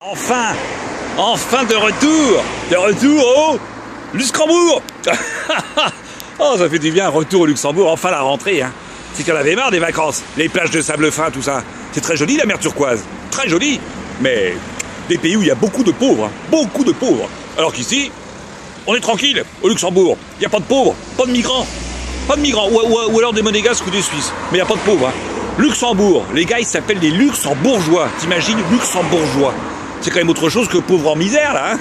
Enfin Enfin de retour De retour au Luxembourg Oh, ça fait du bien, retour au Luxembourg, enfin la rentrée, hein. C'est qu'on avait marre des vacances, les plages de sable fin, tout ça. C'est très joli la mer turquoise, très joli, mais des pays où il y a beaucoup de pauvres, hein. beaucoup de pauvres. Alors qu'ici, on est tranquille, au Luxembourg. Il n'y a pas de pauvres, pas de migrants. Pas de migrants, ou, alors des monégasques ou des Suisses. Mais il n'y a pas de pauvres. Hein. Luxembourg, les gars, ils s'appellent des luxembourgeois. T'imagines, luxembourgeois. C'est quand même autre chose que pauvre en misère, là. Hein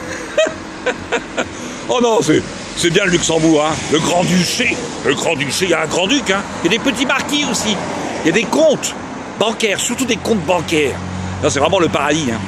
oh non, c'est, bien le Luxembourg, hein. Le grand-duché. Le grand-duché, il y a un grand-duc, hein. Il y a des petits marquis aussi. Il y a des comptes bancaires, surtout des comptes bancaires. C'est vraiment le paradis, hein.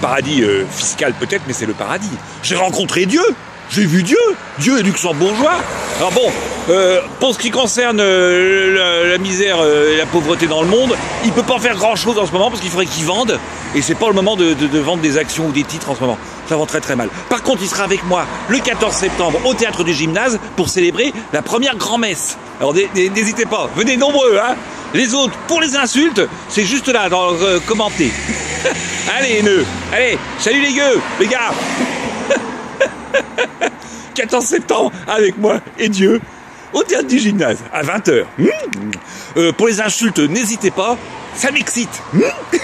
Paradis euh, fiscal peut-être, mais c'est le paradis. J'ai rencontré Dieu. J'ai vu Dieu. Dieu est luxembourgeois. Alors bon, euh, pour ce qui concerne euh, la, misère et la pauvreté dans le monde, il peut pas faire grand chose en ce moment parce qu'il faudrait qu'il vende. Et c'est pas le moment de, vendre des actions ou des titres en ce moment. Ça va très très mal. Par contre, il sera avec moi le 14 septembre au théâtre du gymnase pour célébrer la première grand-messe. Alors n'hésitez pas, venez nombreux, hein. Les autres, pour les insultes, c'est juste là, dans euh, commenter. allez, nœud, allez, salut les gueux, les gars 14 septembre avec moi et Dieu au théâtre du gymnase à 20h. Mmh. Euh, pour les insultes, n'hésitez pas, ça m'excite. Mmh.